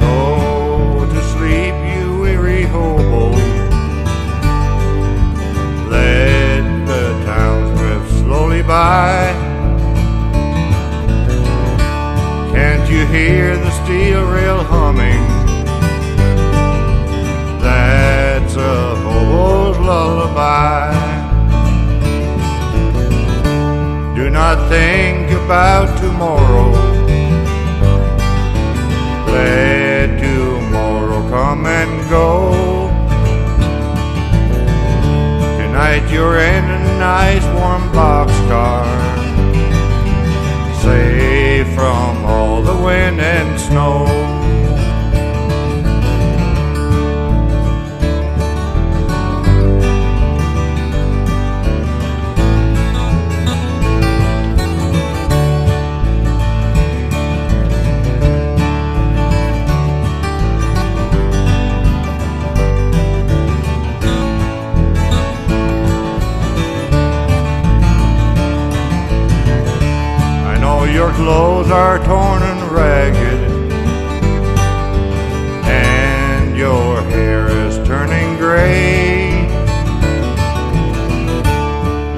Go to sleep, you weary hobo. Let the drift slowly by. Can't you hear the steel rail humming? That's a hobo's lullaby. Do not think about tomorrow. Let tomorrow come and go. Tonight you're in a nice warm boxcar, clothes are torn and ragged, and your hair is turning gray.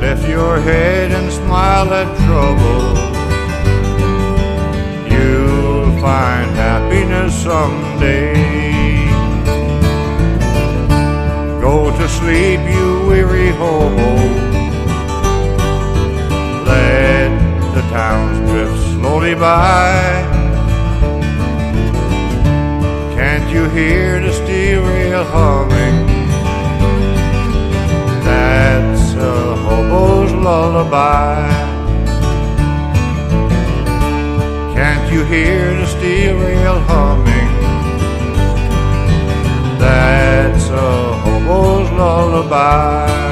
Lift your head and smile at trouble. You'll find happiness someday. Go to sleep, you weary hobo. Towns drift slowly by. Can't you hear the steel rail humming? That's a hobo's lullaby. Can't you hear the steel rail humming? That's a hobo's lullaby.